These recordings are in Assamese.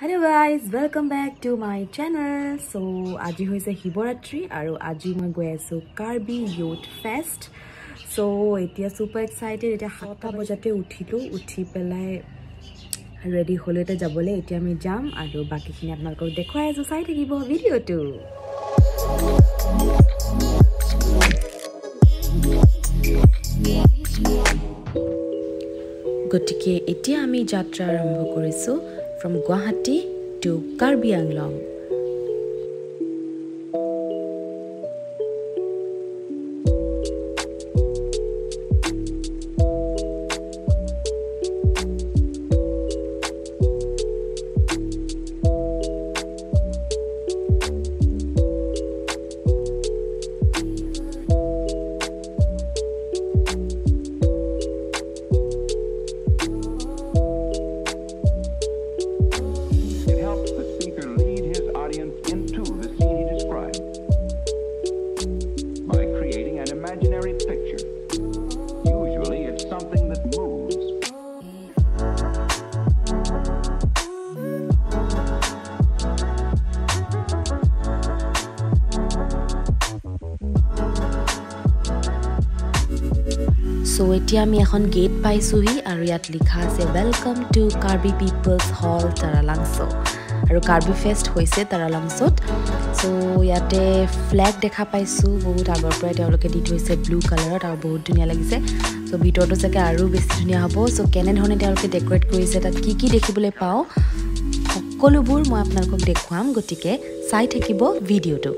Hello' guys welcome back to my channel so' আজি হৈছে শিৱৰাত্ৰি আৰু আজি মই গৈ আছোঁ কাৰ্বি ইউথ ফেষ্ট চ' এতিয়া চুপাৰ এক্সাইটেড এতিয়া সাতটা বজাতে। উঠিলোঁ উঠি পেলাই ৰেডি হ'লতে যাবলৈ এতিয়া আমি যাম আৰু বাকীখিনি আপোনালোকক দেখুৱাই আছোঁ চাই থাকিব ভিডিঅ'টো। গতিকে এতিয়া আমি যাত্ৰা আৰম্ভ কৰিছোঁ। From Guwahati to Karbi Anglong so' এতিয়া আমি এখন গেট পাইছোঁহি আৰু ইয়াত লিখা আছে welcome to Karbi peoples hall Taralangso আৰু কাৰ্বি ফেষ্ট হৈছে তাৰালাংচত চ' ইয়াতে ফ্লেগ দেখা পাইছোঁ বহুত আগৰ পৰাই তেওঁলোকে দি থৈছে ব্লু কালাৰত আৰু বহুত ধুনীয়া লাগিছে। চ' ভিতৰতো চাগে আৰু বেছি ধুনীয়া হ'ব। চ' কেনেধৰণে তেওঁলোকে ডেক'ৰেট কৰিছে তাত কি কি দেখিবলৈ পাওঁ সকলোবোৰ মই আপোনালোকক দেখুৱাম। গতিকে চাই থাকিব ভিডিঅ'টো।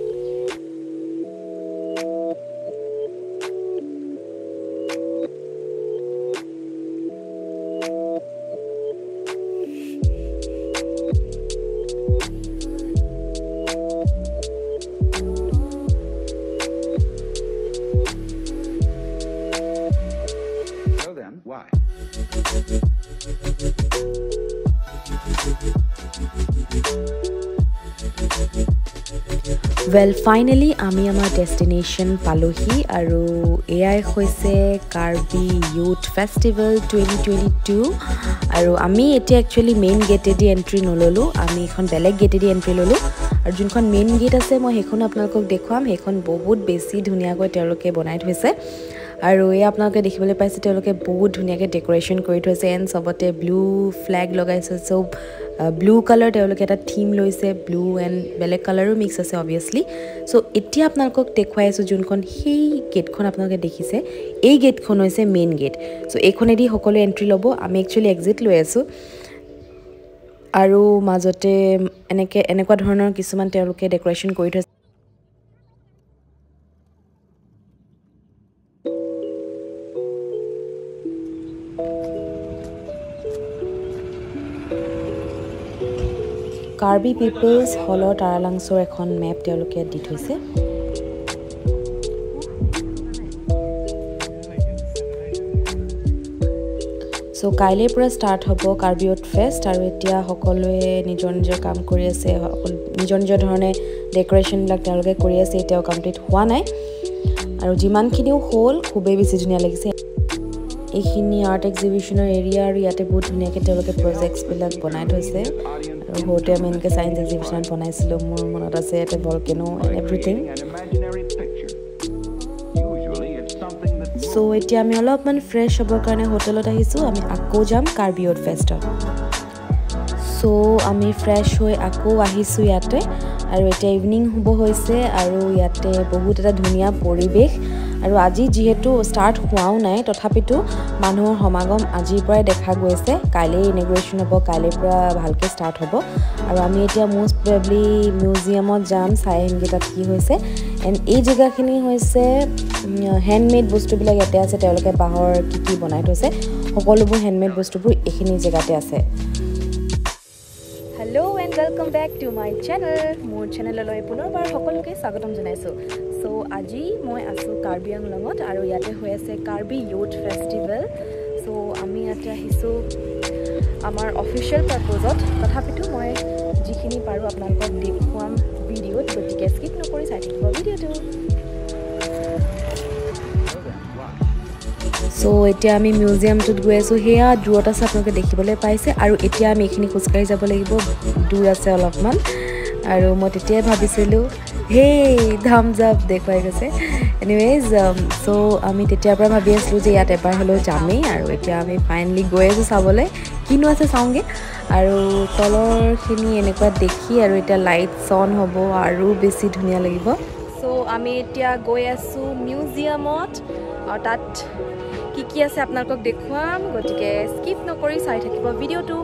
ৱেল ফাইনেলি আমি আমাৰ ডেষ্টিনেশ্যন পালোহি আৰু এয়াই হৈছে Karbi youth festival twenty twenty two আৰু আমি এতিয়া একচুৱেলি মেইন গেটেদি এণ্ট্ৰি নল'লোঁ আমি এখন বেলেগ গেটেদি এণ্ট্ৰি ল'লোঁ। আৰু যোনখন মেইন গেট আছে মই সেইখনো আপোনালোকক দেখুৱাম। সেইখন বহুত বেছি ধুনীয়াকৈ তেওঁলোকে বনাই থৈছে। আৰু এই আপোনালোকে দেখিবলৈ পাইছে তেওঁলোকে বহুত ধুনীয়াকৈ ডেক'ৰেশ্যন কৰি থৈছে এণ্ড চবতে ব্লু ফ্লেগ লগাইছে চব ব্লু কালাৰ তেওঁলোকে এটা থিম লৈছে ব্লু এণ্ড বেলেগ কালাৰো মিক্স আছে অভিয়াছলি চ' এতিয়া আপোনালোকক দেখুৱাই আছোঁ যোনখন সেই গেটখন আপোনালোকে দেখিছে। এই গেটখন হৈছে মেইন গেট চ' এইখনেদি সকলোৱে এণ্ট্ৰি ল'ব আমি একচুৱেলি এক্সিট লৈ আছোঁ। আৰু মাজতে এনেকৈ এনেকুৱা ধৰণৰ কিছুমান তেওঁলোকে ডেক'ৰেশ্যন কৰি থৈছে। কাৰ্বি পিপলছ হলৰ তাৰালাংচৰ এখন মেপ তেওঁলোকে দি থৈছে। চ' কাইলৈৰ পৰা ষ্টাৰ্ট হ'ব কাৰ্বিঅ'ত ফেষ্ট আৰু এতিয়া সকলোৱে নিজৰ নিজৰ কাম কৰি আছে নিজৰ নিজৰ ধৰণে ডেক'ৰেশ্যনবিলাক তেওঁলোকে কৰি আছে এতিয়াও কমপ্লিট হোৱা নাই। আৰু যিমানখিনিও হ'ল খুবেই বেছি ধুনীয়া লাগিছে। এইখিনি আৰ্ট এক্সিবিশ্যনৰ এৰিয়া আৰু ইয়াতে বহুত ধুনীয়াকৈ তেওঁলোকে প্ৰজেক্টছবিলাক বনাই থৈছে। সৰুতে আমি এনেকৈ ছায়েঞ্চ এক্সিবিশ্যনত বনাইছিলোঁ মোৰ মনত আছে ইয়াতে ভলকেনো এভৰিথিং. চ' এতিয়া আমি অলপমান ফ্ৰেছ হ'বৰ কাৰণে হোটেলত আহিছোঁ আমি আকৌ যাম কাৰ্বিঅ'ত ফেষ্টত চ' আমি ফ্ৰেছ হৈ আকৌ আহিছোঁ ইয়াতে আৰু এতিয়া ইভিনিং হ'ব হৈছে আৰু ইয়াতে বহুত এটা ধুনীয়া পৰিৱেশ আৰু আজি যিহেতু ষ্টাৰ্ট হোৱাও নাই তথাপিতো মানুহৰ সমাগম আজিৰ পৰাই দেখা গৈছে। কাইলৈ ইনগ্ৰেশ্যন হ'ব কাইলৈৰ পৰা ভালকৈ ষ্টাৰ্ট হ'ব। আৰু আমি এতিয়া মষ্ট প্ৰবেবলি মিউজিয়ামত যাম চাই আহিমগৈ তাত কি হৈছে। এণ্ড এই জেগাখিনি হৈছে হেণ্ডমেড বস্তুবিলাক ইয়াতে আছে তেওঁলোকে বাঁহৰ কি কি বনাই থৈছে। সকলোবোৰ হেণ্ডমেড বস্তুবোৰ এইখিনি জেগাতে আছে। Hello' and welcome back to my channel মোৰ চেনেললৈ পুনৰবাৰ সকলোকে স্বাগতম জনাইছোঁ। চ' আজি মই আছোঁ কাৰ্বি আংলঙত আৰু ইয়াতে হৈ আছে কাৰ্বি ইউথ ফেষ্টিভেল। চ' আমি ইয়াতে আহিছোঁ আমাৰ অফিচিয়েল পাৰ্পজত। তথাপিতো মই যিখিনি পাৰোঁ আপোনালোকক দেখুৱাম ভিডিঅ'ত গতিকে স্কিপ নকৰি চাই থাকিব ভিডিঅ'টো? চ' এতিয়া আমি মিউজিয়ামটোত গৈ আছোঁ। সেয়া দূৰত আছে আপোনালোকে দেখিবলৈ পাইছে। আৰু এতিয়া আমি এইখিনি খোজকাঢ়ি যাব লাগিব। দূৰ আছে অলপমান। আৰু মই তেতিয়াই ভাবিছিলোঁ সেই ধাম জাপ দেখুৱাই গৈছে। এনিৱেজ চ' আমি তেতিয়াৰ পৰা ভাবি আছিলোঁ যে ইয়াত এবাৰ হ'লেও যামেই আৰু এতিয়া আমি ফাইনেলি গৈ আছোঁ চাবলৈ। কিনো আছে চাওঁগৈ। আৰু তলৰখিনি এনেকুৱা দেখি আৰু এতিয়া লাইটছ অন হ'ব আৰু বেছি ধুনীয়া লাগিব। চ' আমি এতিয়া গৈ আছোঁ মিউজিয়ামত আৰু তাত কি কি আছে আপোনালোকক দেখুৱাম গতিকে স্কিপ নকৰি চাই থাকিব ভিডিঅ'টো।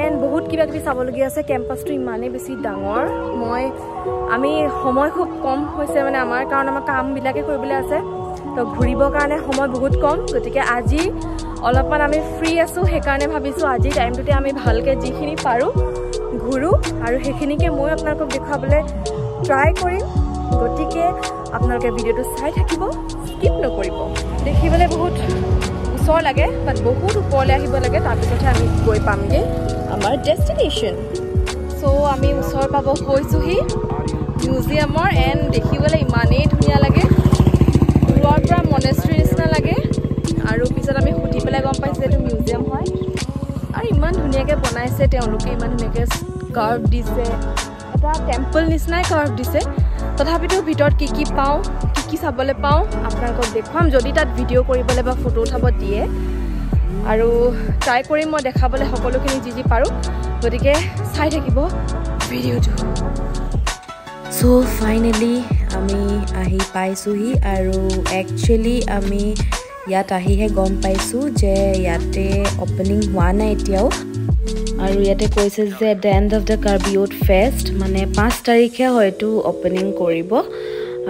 এণ্ড বহুত কিবা কিবি চাবলগীয়া আছে। কেম্পাছটো ইমানেই বেছি ডাঙৰ। মই আমি সময় খুব কম হৈছে মানে আমাৰ কাৰণ আমাৰ কামবিলাকে কৰিবলৈ আছে। তো ঘূৰিবৰ কাৰণে সময় বহুত কম। গতিকে আজি অলপমান আমি ফ্ৰী আছোঁ সেইকাৰণে ভাবিছোঁ আজি টাইমটোতে আমি ভালকৈ যিখিনি পাৰোঁ ঘূৰোঁ আৰু সেইখিনিকে মই আপোনালোকক দেখুৱাবলৈ ট্ৰাই কৰিম। গতিকে আপোনালোকে ভিডিঅ'টো চাই থাকিব স্কিপ নকৰিব। দেখিবলৈ বহুত ওচৰ লাগে বাট বহুত ওপৰলৈ আহিব লাগে তাৰপিছতহে আমি গৈ পামগৈ। আমাৰ ডেষ্টিনেশ্যন চ' আমি ওচৰ পাব হৈছোঁহি মিউজিয়ামৰ এণ্ড দেখিবলৈ ইমানেই ধুনীয়া লাগে। দূৰৰ পৰা মনেষ্ট্ৰি নিচিনা লাগে। আৰু পিছত আমি সুধি পেলাই গম পাইছোঁ যে এইটো মিউজিয়াম হয়। আৰু ইমান ধুনীয়াকৈ বনাইছে তেওঁলোকে ইমান ধুনীয়াকৈ কাৰ্ভ দিছে। এটা টেম্পল নিচিনাই কাৰ্ভ দিছে। তথাপিতো ভিতৰত কি কি পাওঁ কি চাবলৈ পাওঁ আপোনালোকক দেখুৱাম। যদি তাত ভিডিঅ' কৰিবলৈ বা ফটো উঠাব দিয়ে। আৰু ট্ৰাই কৰিম মই দেখাবলৈ সকলোখিনি যি যি পাৰোঁ। গতিকে চাই থাকিব ভিডিঅ'টো। চ' ফাইনেলি আমি আহি পাইছোঁহি আৰু একচুৱেলি আমি ইয়াত আহিহে গম পাইছোঁ যে ইয়াতে অ'পেনিং হোৱা নাই এতিয়াও। আৰু ইয়াতে কৈছে যে at the end of the কাৰ্বিউট fest মানে পাঁচ তাৰিখে হয়তো অ'পেনিং কৰিব।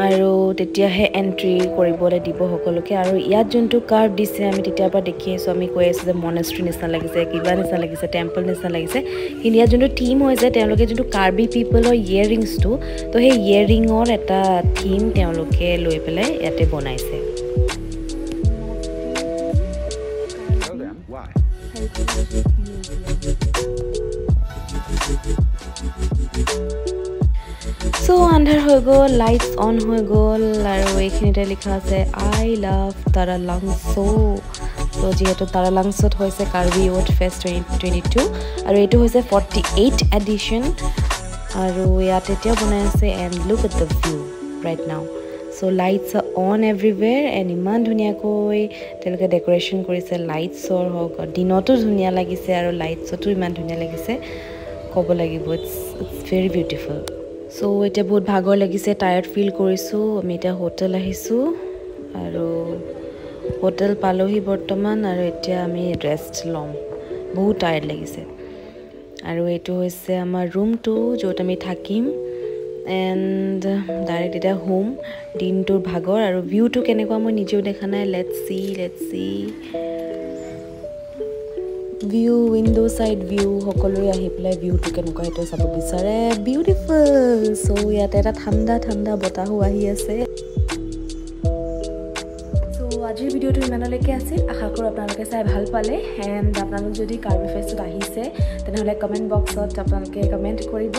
আৰু তেতিয়াহে এণ্ট্ৰি কৰিবলৈ দিব সকলোকে। আৰু ইয়াত যোনটো কাৰ্ভ দিছে আমি তেতিয়াৰ পৰা দেখি আছোঁ আমি কৈ আছোঁ যে মনেষ্ট্ৰি নিচিনা লাগিছে কিবা নিচিনা লাগিছে টেম্পল নিচিনা লাগিছে। কিন্তু ইয়াত যোনটো থিম হৈছে তেওঁলোকে যোনটো কাৰ্বি পিপলৰ ইয়েৰিংছটো তো সেই ইয়েৰিঙৰ এটা থিম তেওঁলোকে লৈ পেলাই ইয়াতে বনাইছে। Them why. চ' আন্ধাৰ হৈ গ'ল লাইটছ অন হৈ গ'ল আৰু এইখিনিতে লিখা আছে আই লাভ তাৰালাং চ' চ' যিহেতু তাৰালাংছত হৈছে Karbi youth fest twenty twenty two আৰু এইটো হৈছে ফৰ্টি এইট এডিশ্যন আৰু ইয়াত এতিয়াও বনাই আছে and look at the view right now so' lights on everywhere and ইমান ধুনীয়াকৈ তেওঁলোকে ডেক'ৰেশ্যন কৰিছে লাইটছৰ হওক দিনতো ধুনীয়া লাগিছে আৰু লাইটছতো ইমান ধুনীয়া লাগিছে ক'ব লাগিব it's it's very beautiful so' এতিয়া বহুত ভাগৰ লাগিছে টায়াৰ্ড ফিল কৰিছোঁ আমি এতিয়া হোটেল আহিছোঁ আৰু হোটেল পালোহি বৰ্তমান আৰু এতিয়া আমি ৰেষ্ট ল'ম। বহুত টায়াৰ্ড লাগিছে। আৰু এইটো হৈছে আমাৰ ৰুমটো য'ত আমি থাকিম। এণ্ড ডাইৰেক্ট এতিয়া হোম দিনটোৰ ভাগৰ আৰু ভিউটো কেনেকুৱা মই নিজেও দেখা নাই। Let see let see view window' side view সকলোৱে আহি পেলাই ভিউটো কেনেকুৱা সেইটো চাব বিচাৰে। বিউটিফুল চ' ইয়াতে এটা ঠাণ্ডা ঠাণ্ডা বতাহো আহি আছে। আজিৰ ভিডিঅ'টো ইমানলৈকে আছিল। আশা কৰোঁ আপোনালোকে চাই ভাল পালে। এণ্ড আপোনালোক যদি কাৰ্বি ফেষ্টত আহিছে তেনেহ'লে কমেণ্ট বক্সত আপোনালোকে কমেণ্ট কৰিব।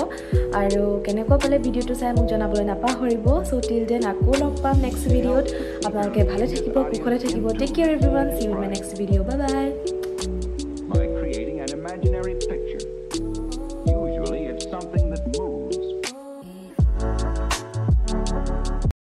আৰু কেনেকুৱা পালে ভিডিঅ'টো চাই মোক জনাবলৈ নাপাহৰিব। চ' টিল দেন আকৌ লগ পাম নেক্সট ভিডিঅ'ত। আপোনালোকে ভালে থাকিব কুশলে থাকিব। Take care everyone see you my next video' bye bye